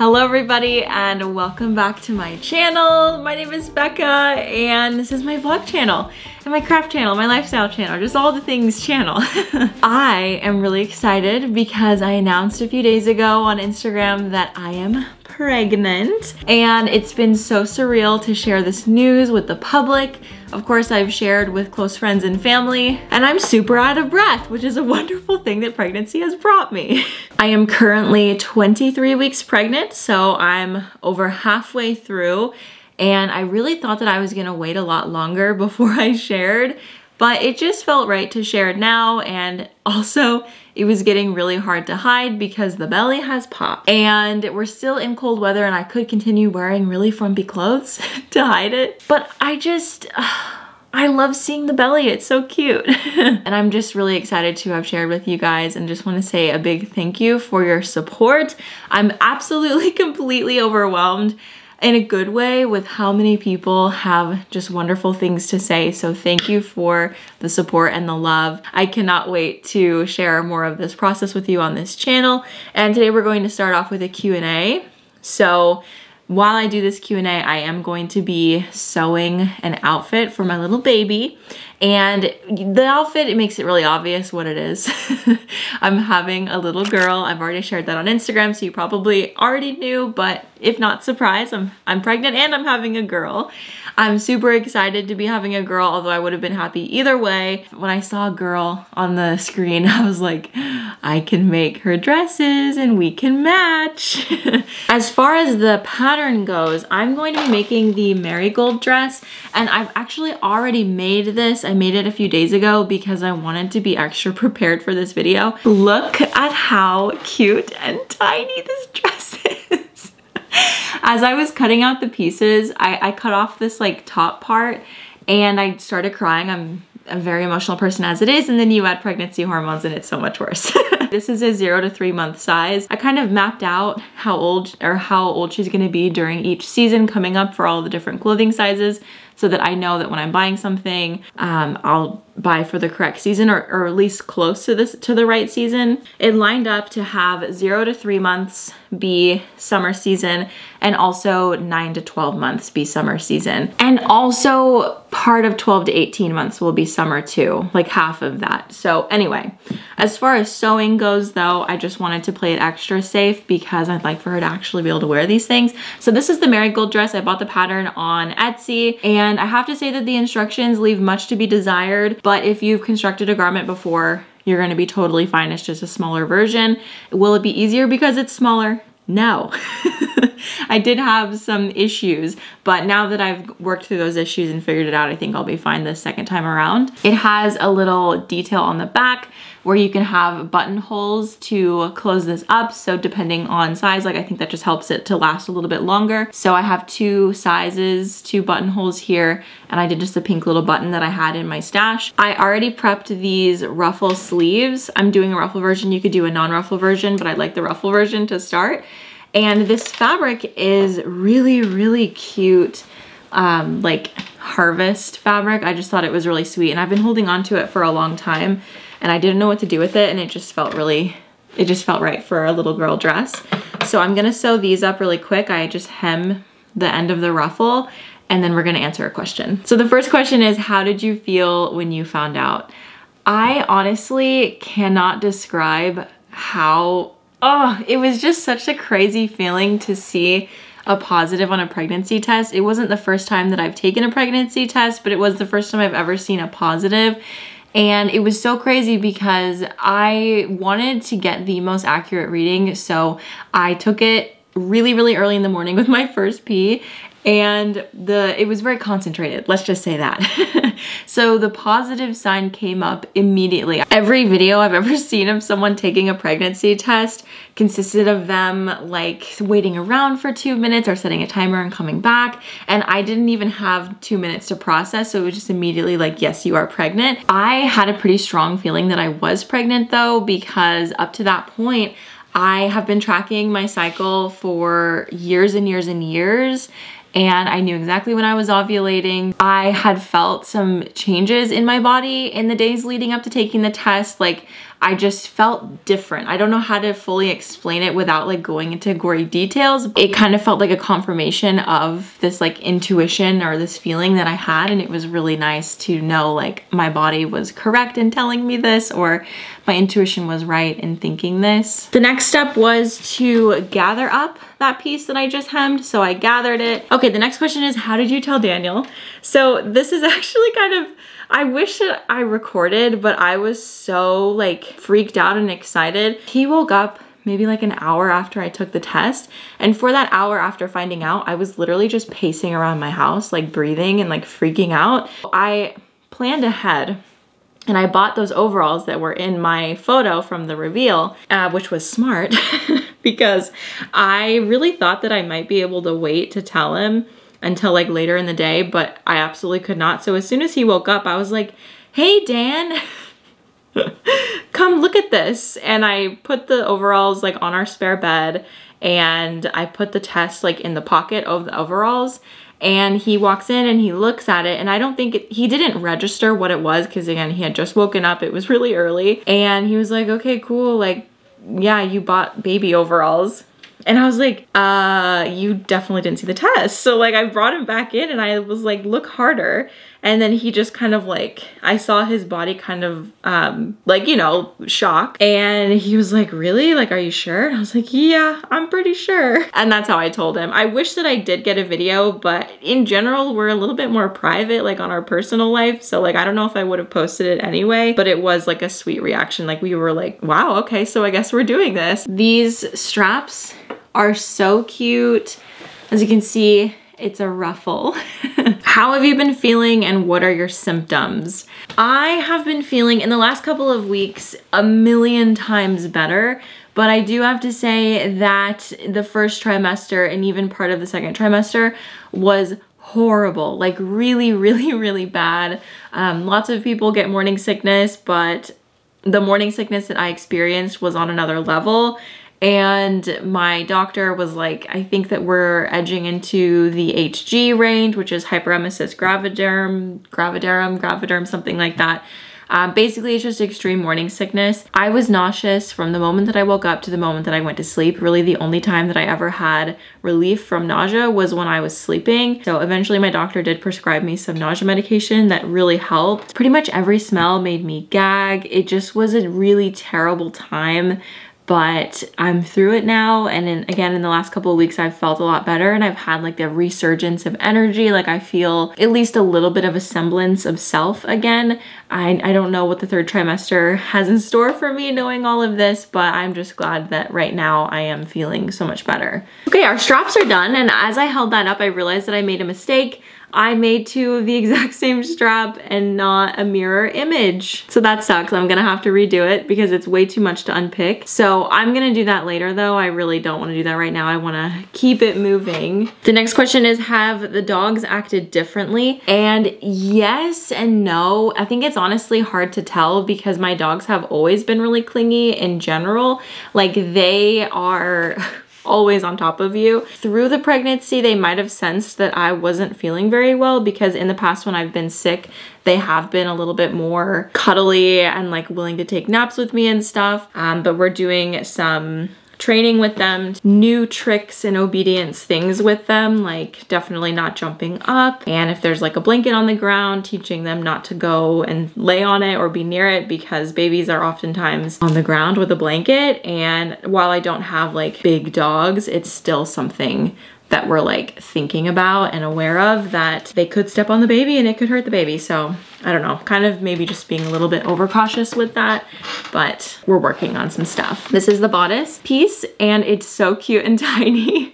Hello everybody and welcome back to my channel. My name is Becca and this is my vlog channel and my craft channel, my lifestyle channel, just all the things channel. I am really excited because I announced a few days ago on Instagram that I am pregnant and it's been so surreal to share this news with the public. Of course, I've shared with close friends and family and I'm super out of breath, which is a wonderful thing that pregnancy has brought me. I am currently 23 weeks pregnant, so I'm over halfway through and I really thought that I was gonna wait a lot longer before I shared, but it just felt right to share it now and also it was getting really hard to hide because the belly has popped and we're still in cold weather and I could continue wearing really frumpy clothes to hide it. But I just, uh, I love seeing the belly, it's so cute. and I'm just really excited to have shared with you guys and just wanna say a big thank you for your support. I'm absolutely completely overwhelmed in a good way with how many people have just wonderful things to say. So thank you for the support and the love. I cannot wait to share more of this process with you on this channel. And today we're going to start off with a Q&A. So while I do this Q&A, I am going to be sewing an outfit for my little baby. And the outfit, it makes it really obvious what it is. I'm having a little girl. I've already shared that on Instagram, so you probably already knew, but if not surprised, I'm, I'm pregnant and I'm having a girl. I'm super excited to be having a girl, although I would have been happy either way. When I saw a girl on the screen, I was like, I can make her dresses and we can match. as far as the pattern goes, I'm going to be making the marigold dress and I've actually already made this. I made it a few days ago because I wanted to be extra prepared for this video. Look at how cute and tiny this dress is. As I was cutting out the pieces, I, I cut off this like top part and I started crying. I'm a very emotional person as it is and then you add pregnancy hormones and it's so much worse. this is a zero to three month size. I kind of mapped out how old or how old she's gonna be during each season coming up for all the different clothing sizes so that I know that when I'm buying something, um, I'll buy for the correct season or, or at least close to this to the right season. It lined up to have zero to three months be summer season and also nine to 12 months be summer season. And also part of 12 to 18 months will be summer too, like half of that. So anyway, as far as sewing goes though, I just wanted to play it extra safe because I'd like for her to actually be able to wear these things. So this is the marigold dress. I bought the pattern on Etsy and I have to say that the instructions leave much to be desired, but if you've constructed a garment before, you're gonna be totally fine. It's just a smaller version. Will it be easier because it's smaller? No. I did have some issues, but now that I've worked through those issues and figured it out, I think I'll be fine the second time around. It has a little detail on the back where you can have buttonholes to close this up. So depending on size, like I think that just helps it to last a little bit longer. So I have two sizes, two buttonholes here, and I did just a pink little button that I had in my stash. I already prepped these ruffle sleeves. I'm doing a ruffle version. You could do a non-ruffle version, but I'd like the ruffle version to start. And this fabric is really, really cute, um, like harvest fabric. I just thought it was really sweet and I've been holding on to it for a long time and I didn't know what to do with it and it just felt really, it just felt right for a little girl dress. So I'm gonna sew these up really quick. I just hem the end of the ruffle and then we're gonna answer a question. So the first question is, how did you feel when you found out? I honestly cannot describe how oh, it was just such a crazy feeling to see a positive on a pregnancy test. It wasn't the first time that I've taken a pregnancy test, but it was the first time I've ever seen a positive. And it was so crazy because I wanted to get the most accurate reading. So I took it really, really early in the morning with my first pee and the it was very concentrated let's just say that. So the positive sign came up immediately. Every video i've ever seen of someone taking a pregnancy test consisted of them like waiting around for two minutes or setting a timer and coming back. And i didn't even have two minutes to process so it was just immediately like yes you are pregnant. I had a pretty strong feeling that i was pregnant though because up to that point I have been tracking my cycle for years and years and years and I knew exactly when I was ovulating. I had felt some changes in my body in the days leading up to taking the test. Like I just felt different. I don't know how to fully explain it without like going into gory details. It kind of felt like a confirmation of this like intuition or this feeling that I had and it was really nice to know like my body was correct in telling me this or my intuition was right in thinking this. The next step was to gather up that piece that I just hemmed. So I gathered it. Okay, the next question is how did you tell Daniel? So this is actually kind of I wish that I recorded, but I was so like freaked out and excited. He woke up maybe like an hour after I took the test. And for that hour after finding out, I was literally just pacing around my house, like breathing and like freaking out. I planned ahead and I bought those overalls that were in my photo from the reveal, uh, which was smart because I really thought that I might be able to wait to tell him until like later in the day, but I absolutely could not. So as soon as he woke up, I was like, hey, Dan, come look at this. And I put the overalls like on our spare bed and I put the test like in the pocket of the overalls and he walks in and he looks at it and I don't think it, he didn't register what it was because again he had just woken up it was really early and he was like okay cool like yeah you bought baby overalls and I was like, uh, you definitely didn't see the test. So like I brought him back in and I was like, look harder. And then he just kind of like, I saw his body kind of um, like, you know, shock. And he was like, really? Like, are you sure? And I was like, yeah, I'm pretty sure. And that's how I told him. I wish that I did get a video, but in general, we're a little bit more private, like on our personal life. So like, I don't know if I would have posted it anyway, but it was like a sweet reaction. Like we were like, wow, okay, so I guess we're doing this. These straps are so cute. As you can see, it's a ruffle. How have you been feeling and what are your symptoms? I have been feeling in the last couple of weeks a million times better, but I do have to say that the first trimester and even part of the second trimester was horrible, like really, really, really bad. Um, lots of people get morning sickness, but the morning sickness that I experienced was on another level and my doctor was like, I think that we're edging into the HG range, which is hyperemesis gravidarum, gravidarum, gravidarum, something like that. Um, basically, it's just extreme morning sickness. I was nauseous from the moment that I woke up to the moment that I went to sleep. Really, the only time that I ever had relief from nausea was when I was sleeping. So eventually my doctor did prescribe me some nausea medication that really helped. Pretty much every smell made me gag. It just was a really terrible time but I'm through it now. And in, again, in the last couple of weeks, I've felt a lot better and I've had like the resurgence of energy. Like I feel at least a little bit of a semblance of self again. I, I don't know what the third trimester has in store for me knowing all of this, but I'm just glad that right now I am feeling so much better. Okay, our straps are done. And as I held that up, I realized that I made a mistake. I made two of the exact same strap and not a mirror image. So that sucks. I'm gonna have to redo it because it's way too much to unpick. So I'm gonna do that later though. I really don't wanna do that right now. I wanna keep it moving. The next question is, have the dogs acted differently? And yes and no. I think it's honestly hard to tell because my dogs have always been really clingy in general. Like they are always on top of you. Through the pregnancy, they might have sensed that I wasn't feeling very well because in the past when I've been sick, they have been a little bit more cuddly and like willing to take naps with me and stuff. Um, but we're doing some training with them, new tricks and obedience things with them, like definitely not jumping up. And if there's like a blanket on the ground, teaching them not to go and lay on it or be near it because babies are oftentimes on the ground with a blanket. And while I don't have like big dogs, it's still something that we're like thinking about and aware of that they could step on the baby and it could hurt the baby. So I don't know, kind of maybe just being a little bit overcautious with that, but we're working on some stuff. This is the bodice piece and it's so cute and tiny,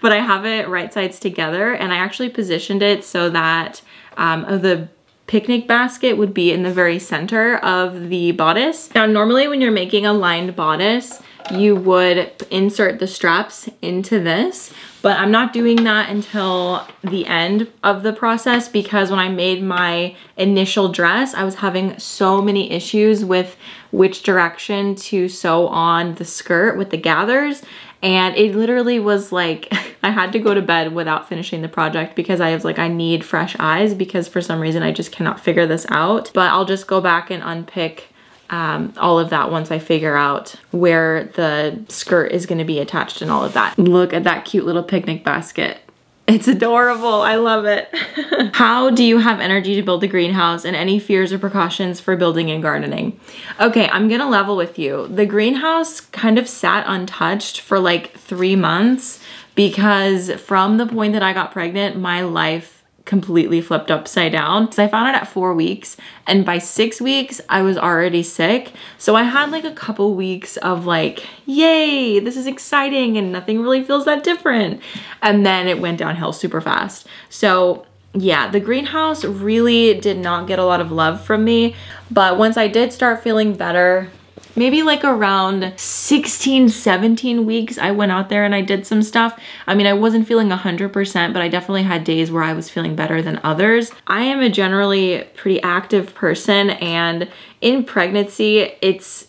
but I have it right sides together and I actually positioned it so that um, the picnic basket would be in the very center of the bodice. Now, normally when you're making a lined bodice, you would insert the straps into this, but I'm not doing that until the end of the process because when I made my initial dress, I was having so many issues with which direction to sew on the skirt with the gathers. And it literally was like I had to go to bed without finishing the project because I was like I need fresh eyes because for some reason I just cannot figure this out. But I'll just go back and unpick um, all of that once I figure out where the skirt is gonna be attached and all of that. Look at that cute little picnic basket. It's adorable. I love it. How do you have energy to build a greenhouse and any fears or precautions for building and gardening? Okay, I'm gonna level with you. The greenhouse kind of sat untouched for like three months because from the point that I got pregnant, my life completely flipped upside down. So I found it at four weeks and by six weeks I was already sick. So I had like a couple weeks of like, yay, this is exciting and nothing really feels that different. And then it went downhill super fast. So yeah, the greenhouse really did not get a lot of love from me. But once I did start feeling better, maybe like around 16, 17 weeks, I went out there and I did some stuff. I mean, I wasn't feeling 100%, but I definitely had days where I was feeling better than others. I am a generally pretty active person and in pregnancy, it's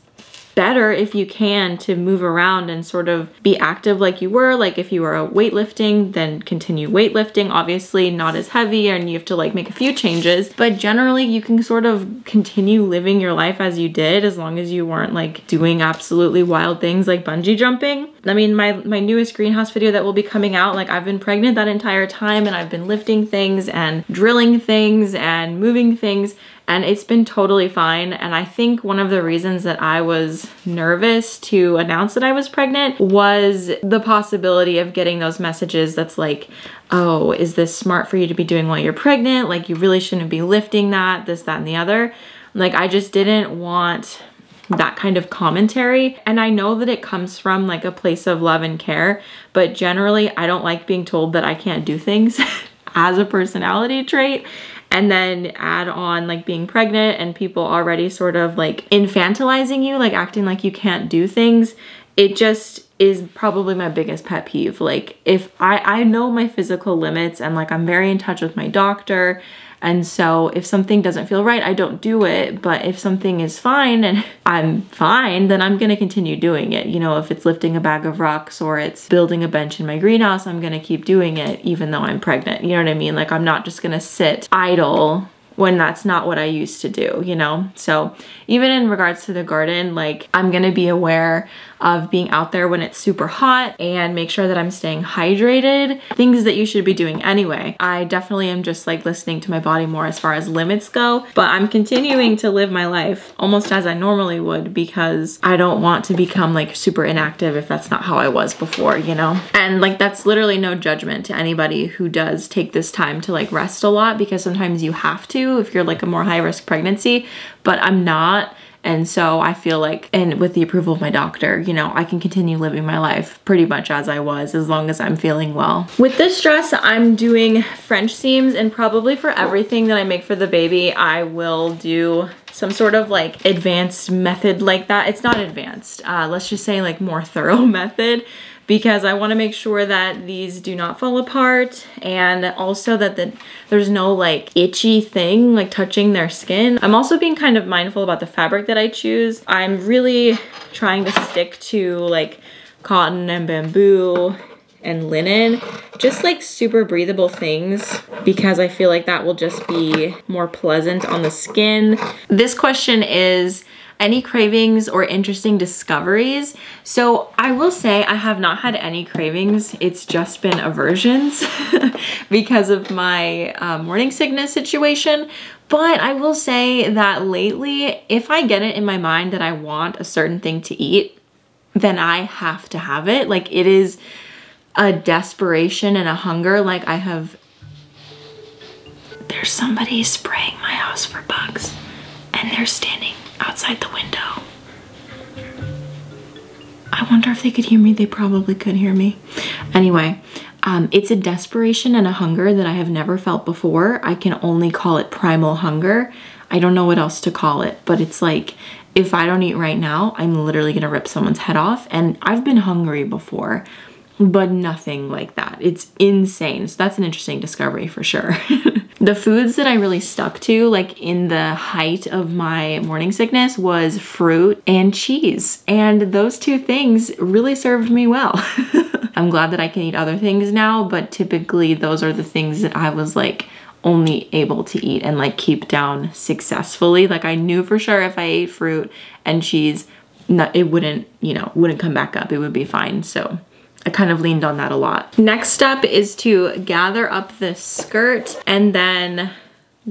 better if you can to move around and sort of be active like you were. Like if you were weightlifting, then continue weightlifting. Obviously not as heavy and you have to like make a few changes, but generally you can sort of continue living your life as you did as long as you weren't like doing absolutely wild things like bungee jumping. I mean, my, my newest greenhouse video that will be coming out, like I've been pregnant that entire time and I've been lifting things and drilling things and moving things and it's been totally fine. And I think one of the reasons that I was nervous to announce that I was pregnant was the possibility of getting those messages that's like, oh, is this smart for you to be doing while you're pregnant? Like, you really shouldn't be lifting that, this, that, and the other. Like, I just didn't want that kind of commentary. And I know that it comes from like a place of love and care, but generally I don't like being told that I can't do things as a personality trait and then add on like being pregnant and people already sort of like infantilizing you, like acting like you can't do things, it just is probably my biggest pet peeve. Like if I I know my physical limits and like I'm very in touch with my doctor and so if something doesn't feel right, I don't do it. But if something is fine and I'm fine, then I'm gonna continue doing it. You know, if it's lifting a bag of rocks or it's building a bench in my greenhouse, I'm gonna keep doing it even though I'm pregnant. You know what I mean? Like I'm not just gonna sit idle when that's not what I used to do, you know? So even in regards to the garden, like I'm gonna be aware of being out there when it's super hot and make sure that I'm staying hydrated. Things that you should be doing anyway. I definitely am just like listening to my body more as far as limits go, but I'm continuing to live my life almost as I normally would because I don't want to become like super inactive if that's not how I was before, you know? And like that's literally no judgment to anybody who does take this time to like rest a lot because sometimes you have if you're like a more high risk pregnancy, but I'm not. And so I feel like, and with the approval of my doctor, you know, I can continue living my life pretty much as I was as long as I'm feeling well. With this dress, I'm doing French seams and probably for everything that I make for the baby, I will do some sort of like advanced method like that. It's not advanced, uh, let's just say like more thorough method because I want to make sure that these do not fall apart and also that the, there's no like itchy thing like touching their skin. I'm also being kind of mindful about the fabric that I choose. I'm really trying to stick to like cotton and bamboo and linen, just like super breathable things because I feel like that will just be more pleasant on the skin. This question is, any cravings or interesting discoveries. So I will say I have not had any cravings. It's just been aversions because of my uh, morning sickness situation. But I will say that lately, if I get it in my mind that I want a certain thing to eat, then I have to have it. Like it is a desperation and a hunger. Like I have, there's somebody spraying my house for bugs and they're standing outside the window. I wonder if they could hear me. They probably could hear me. Anyway, um, it's a desperation and a hunger that I have never felt before. I can only call it primal hunger. I don't know what else to call it, but it's like if I don't eat right now, I'm literally gonna rip someone's head off. And I've been hungry before, but nothing like that. It's insane. So that's an interesting discovery for sure. the foods that I really stuck to, like in the height of my morning sickness, was fruit and cheese. And those two things really served me well. I'm glad that I can eat other things now, but typically those are the things that I was like only able to eat and like keep down successfully. Like I knew for sure if I ate fruit and cheese, it wouldn't, you know, wouldn't come back up. It would be fine. So I kind of leaned on that a lot. Next step is to gather up the skirt and then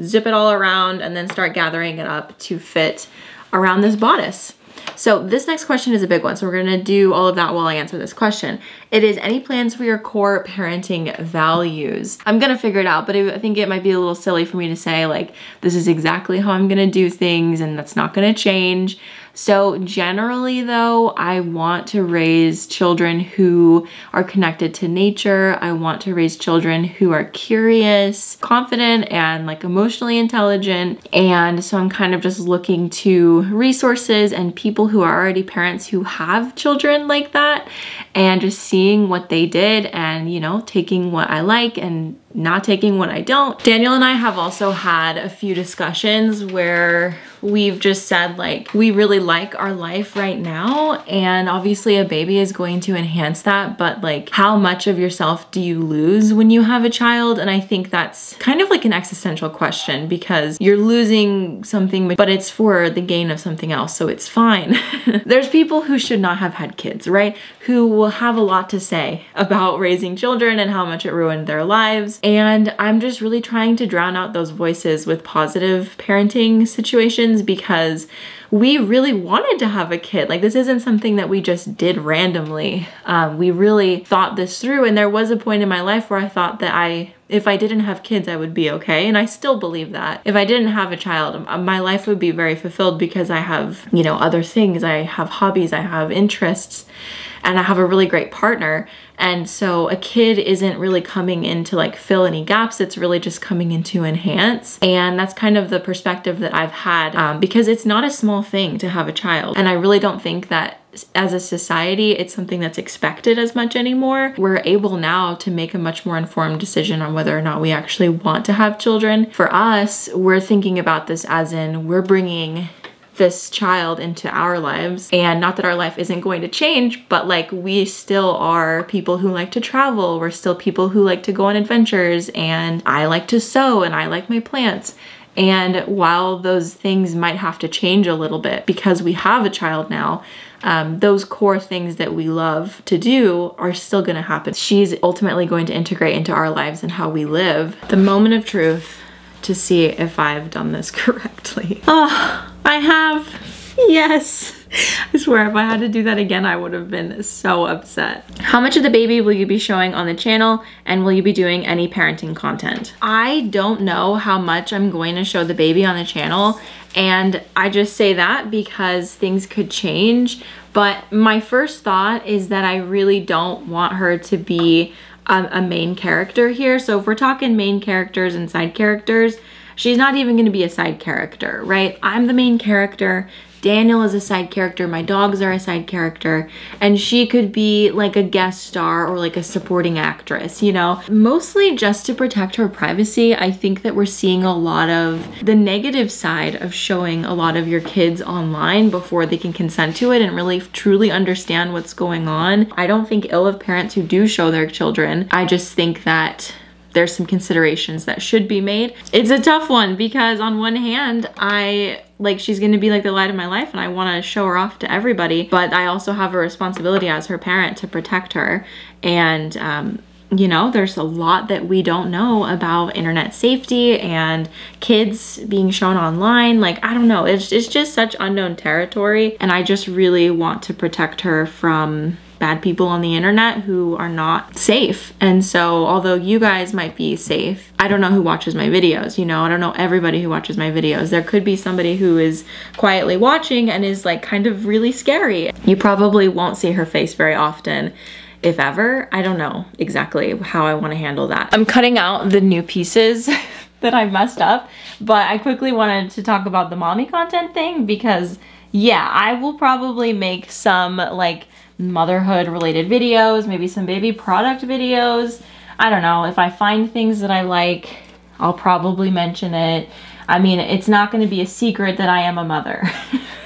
zip it all around and then start gathering it up to fit around this bodice. So this next question is a big one. So we're gonna do all of that while I answer this question. It is any plans for your core parenting values? I'm gonna figure it out, but I think it might be a little silly for me to say like, this is exactly how I'm gonna do things and that's not gonna change. So generally though, I want to raise children who are connected to nature. I want to raise children who are curious, confident, and like emotionally intelligent. And so I'm kind of just looking to resources and people who are already parents who have children like that and just seeing what they did and, you know, taking what I like and not taking what I don't. Daniel and I have also had a few discussions where we've just said like we really like our life right now and obviously a baby is going to enhance that but like how much of yourself do you lose when you have a child? And I think that's kind of like an existential question because you're losing something but it's for the gain of something else so it's fine. There's people who should not have had kids right? Who will have a lot to say about raising children and how much it ruined their lives. And I'm just really trying to drown out those voices with positive parenting situations because we really wanted to have a kid. Like this isn't something that we just did randomly. Um, we really thought this through and there was a point in my life where I thought that I if I didn't have kids, I would be okay. And I still believe that. If I didn't have a child, my life would be very fulfilled because I have, you know, other things. I have hobbies, I have interests and I have a really great partner. And so a kid isn't really coming in to like fill any gaps. It's really just coming in to enhance. And that's kind of the perspective that I've had um, because it's not a small thing to have a child. And I really don't think that as a society, it's something that's expected as much anymore. We're able now to make a much more informed decision on whether or not we actually want to have children. For us, we're thinking about this as in we're bringing this child into our lives. And not that our life isn't going to change, but like we still are people who like to travel. We're still people who like to go on adventures. And I like to sew and I like my plants. And while those things might have to change a little bit because we have a child now, um, those core things that we love to do are still gonna happen. She's ultimately going to integrate into our lives and how we live. The moment of truth to see if I've done this correctly. Oh, I have. Yes. I swear if I had to do that again, I would have been so upset. How much of the baby will you be showing on the channel and will you be doing any parenting content? I don't know how much I'm going to show the baby on the channel and I just say that because things could change. But my first thought is that I really don't want her to be a, a main character here. So if we're talking main characters and side characters, she's not even going to be a side character, right? I'm the main character. Daniel is a side character, my dogs are a side character, and she could be like a guest star or like a supporting actress, you know? Mostly just to protect her privacy. I think that we're seeing a lot of the negative side of showing a lot of your kids online before they can consent to it and really truly understand what's going on. I don't think ill of parents who do show their children. I just think that there's some considerations that should be made. It's a tough one because on one hand, I like she's gonna be like the light of my life and I wanna show her off to everybody, but I also have a responsibility as her parent to protect her. And um, you know, there's a lot that we don't know about internet safety and kids being shown online. Like, I don't know, it's, it's just such unknown territory. And I just really want to protect her from bad people on the internet who are not safe. And so although you guys might be safe, I don't know who watches my videos, you know, I don't know everybody who watches my videos. There could be somebody who is quietly watching and is like kind of really scary. You probably won't see her face very often if ever. I don't know exactly how I want to handle that. I'm cutting out the new pieces that I messed up, but I quickly wanted to talk about the mommy content thing because yeah, I will probably make some like motherhood related videos, maybe some baby product videos. I don't know, if I find things that I like, I'll probably mention it. I mean, it's not gonna be a secret that I am a mother.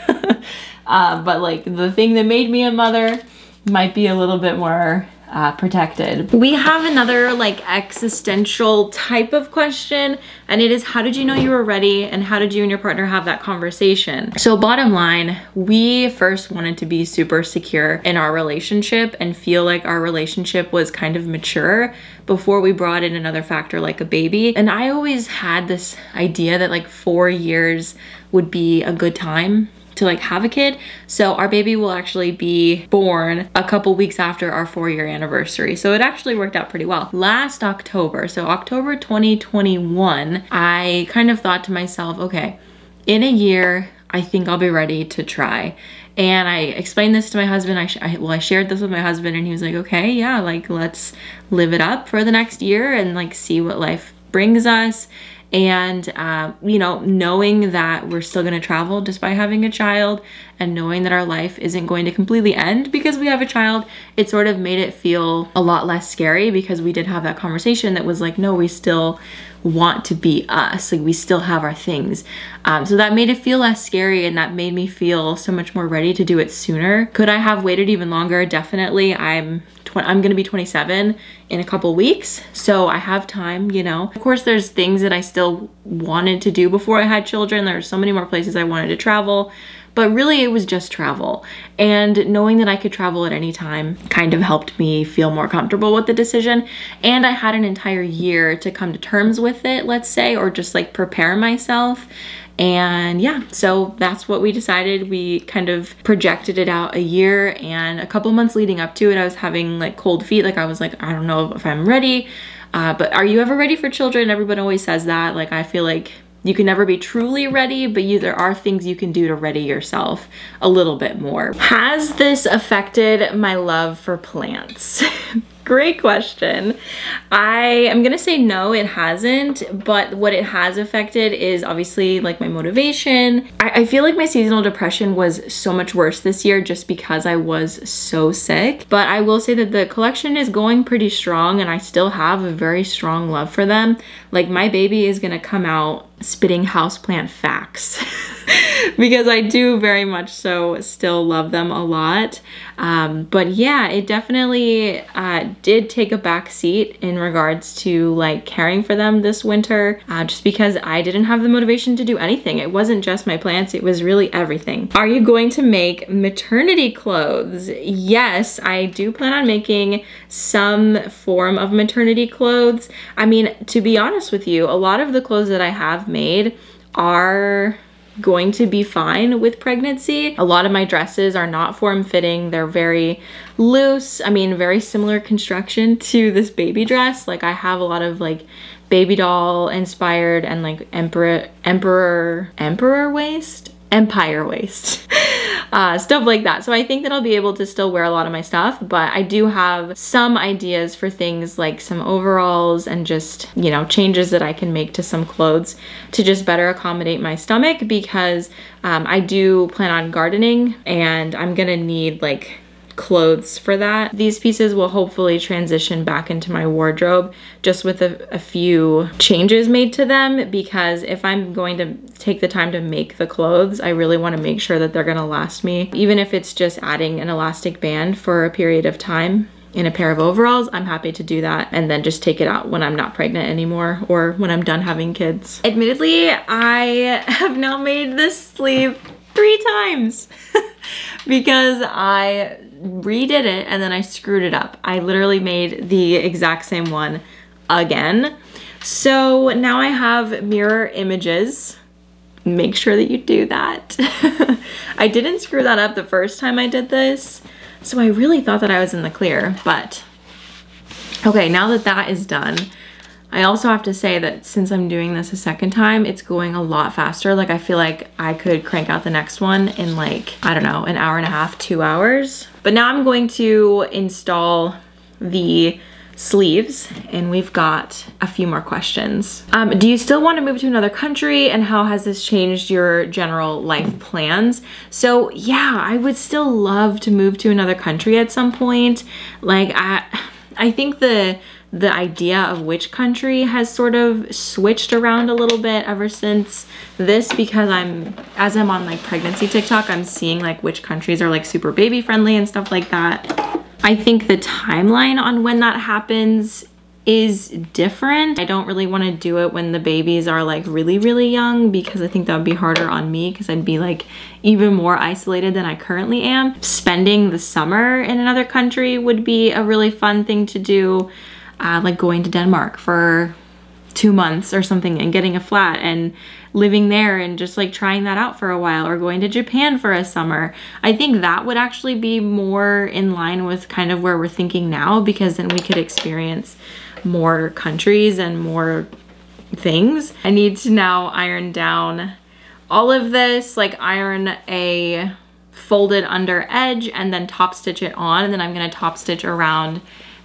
uh, but like the thing that made me a mother might be a little bit more uh, protected. We have another like existential type of question and it is how did you know you were ready and how did you and your partner have that conversation? So bottom line, we first wanted to be super secure in our relationship and feel like our relationship was kind of mature before we brought in another factor like a baby. And I always had this idea that like four years would be a good time to like have a kid. So our baby will actually be born a couple weeks after our four year anniversary. So it actually worked out pretty well. Last October, so October 2021, I kind of thought to myself, okay, in a year, I think I'll be ready to try. And I explained this to my husband. I, I, well, I shared this with my husband, and he was like, "Okay, yeah, like let's live it up for the next year and like see what life brings us." And uh, you know knowing that we're still going to travel by having a child and knowing that our life isn't going to completely end because we have a child it sort of made it feel a lot less scary because we did have that conversation that was like no we still want to be us. Like we still have our things. Um, so that made it feel less scary and that made me feel so much more ready to do it sooner. Could i have waited even longer? Definitely. I'm I'm gonna be 27 in a couple weeks, so I have time, you know. Of course, there's things that I still wanted to do before I had children. There's so many more places I wanted to travel, but really it was just travel. And knowing that I could travel at any time kind of helped me feel more comfortable with the decision. And I had an entire year to come to terms with it, let's say, or just like prepare myself. And yeah, so that's what we decided. We kind of projected it out a year and a couple months leading up to it, I was having like cold feet. Like I was like, I don't know if I'm ready. Uh, but are you ever ready for children? Everyone always says that. Like I feel like you can never be truly ready, but you, there are things you can do to ready yourself a little bit more. Has this affected my love for plants? Great question. I am gonna say no, it hasn't, but what it has affected is obviously like my motivation. I, I, feel like my seasonal depression was so much worse this year just because I was so sick. But I will say that the collection is going pretty strong and I still have a very strong love for them. Like my baby is gonna come out spitting houseplant facts because I do very much so still love them a lot. Um, but yeah, it definitely uh, did take a back seat in regards to like caring for them this winter uh, just because I didn't have the motivation to do anything. It wasn't just my plants, it was really everything. Are you going to make maternity clothes? Yes, I do plan on making some form of maternity clothes. I mean, to be honest with you, a lot of the clothes that I have made are going to be fine with pregnancy. A lot of my dresses are not form fitting. They're very loose. I mean, very similar construction to this baby dress. Like I have a lot of like baby doll inspired and like emperor, emperor, emperor waist empire waist. uh, stuff like that. So I think that I'll be able to still wear a lot of my stuff, but I do have some ideas for things like some overalls and just, you know, changes that I can make to some clothes to just better accommodate my stomach because um, I do plan on gardening and I'm gonna need like clothes for that. These pieces will hopefully transition back into my wardrobe just with a, a, few changes made to them because if I'm going to take the time to make the clothes, I really want to make sure that they're going to last me. Even if it's just adding an elastic band for a period of time in a pair of overalls, I'm happy to do that and then just take it out when I'm not pregnant anymore or when I'm done having kids. Admittedly, I have now made this sleeve three times because I redid it and then I screwed it up. I literally made the exact same one again. So now I have mirror images. Make sure that you do that. I didn't screw that up the first time I did this, so I really thought that I was in the clear, but okay, now that that is done, I also have to say that since I'm doing this a second time, it's going a lot faster. Like I feel like I could crank out the next one in like, I don't know, an hour and a half, two hours. But now I'm going to install the sleeves and we've got a few more questions. Um, do you still want to move to another country and how has this changed your general life plans? So yeah, I would still love to move to another country at some point. Like I, I think the the idea of which country has sort of switched around a little bit ever since this because I'm as I'm on like pregnancy TikTok I'm seeing like which countries are like super baby friendly and stuff like that I think the timeline on when that happens is different. I don't really want to do it when the babies are like really, really young because I think that would be harder on me because I'd be like even more isolated than I currently am. Spending the summer in another country would be a really fun thing to do, uh, like going to Denmark for two months or something and getting a flat and living there and just like trying that out for a while or going to Japan for a summer. I think that would actually be more in line with kind of where we're thinking now because then we could experience more countries and more things. I need to now iron down all of this, like iron a folded under edge and then top stitch it on and then I'm gonna top stitch around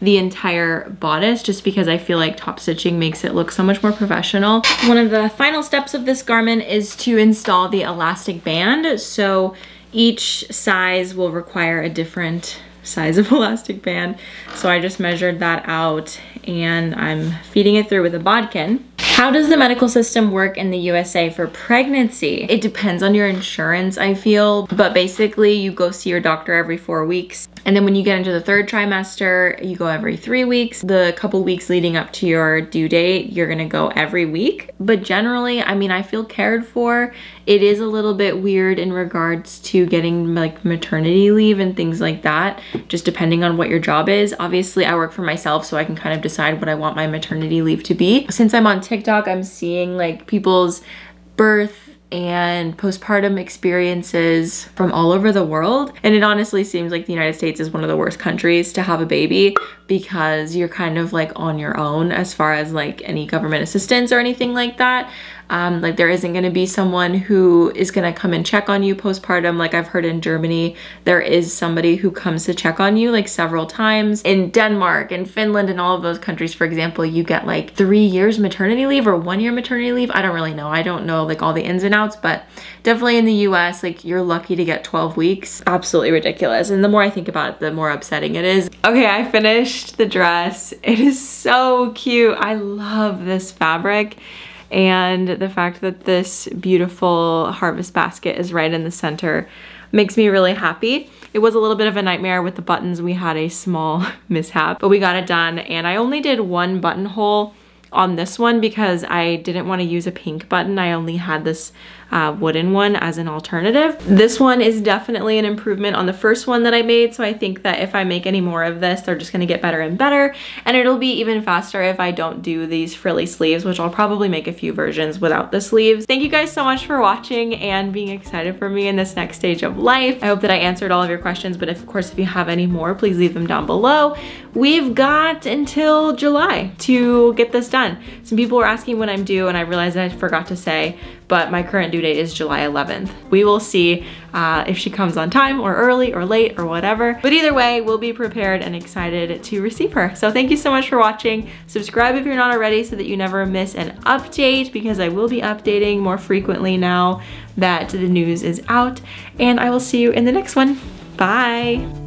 the entire bodice just because I feel like top stitching makes it look so much more professional. One of the final steps of this garment is to install the elastic band. So each size will require a different size of elastic band. So I just measured that out and I'm feeding it through with a bodkin. How does the medical system work in the USA for pregnancy? It depends on your insurance, I feel, but basically you go see your doctor every four weeks. And then when you get into the third trimester, you go every three weeks. The couple weeks leading up to your due date, you're gonna go every week. But generally, I mean, I feel cared for. It is a little bit weird in regards to getting like maternity leave and things like that, just depending on what your job is. Obviously, I work for myself, so I can kind of decide what I want my maternity leave to be. Since I'm on TikTok, I'm seeing like people's birth and postpartum experiences from all over the world. And it honestly seems like the United States is one of the worst countries to have a baby because you're kind of like on your own as far as like any government assistance or anything like that. Um, like there isn't going to be someone who is going to come and check on you postpartum. Like I've heard in Germany, there is somebody who comes to check on you like several times. In Denmark and Finland and all of those countries, for example, you get like three years maternity leave or one year maternity leave. I don't really know. I don't know like all the ins and outs, but definitely in the US, like you're lucky to get 12 weeks. Absolutely ridiculous. And the more I think about it, the more upsetting it is. Okay, I finished the dress. It is so cute. I love this fabric and the fact that this beautiful harvest basket is right in the center makes me really happy. It was a little bit of a nightmare with the buttons. We had a small mishap, but we got it done and I only did one buttonhole on this one because I didn't want to use a pink button. I only had this uh, wooden one as an alternative. This one is definitely an improvement on the first one that I made, so I think that if I make any more of this, they're just gonna get better and better, and it'll be even faster if I don't do these frilly sleeves, which I'll probably make a few versions without the sleeves. Thank you guys so much for watching and being excited for me in this next stage of life. I hope that I answered all of your questions, but of course, if you have any more, please leave them down below. We've got until July to get this done. Some people were asking when I'm due, and I realized I forgot to say, but my current due date is July 11th. We will see uh, if she comes on time or early or late or whatever. But either way, we'll be prepared and excited to receive her. So thank you so much for watching. Subscribe if you're not already so that you never miss an update because I will be updating more frequently now that the news is out. And I will see you in the next one. Bye.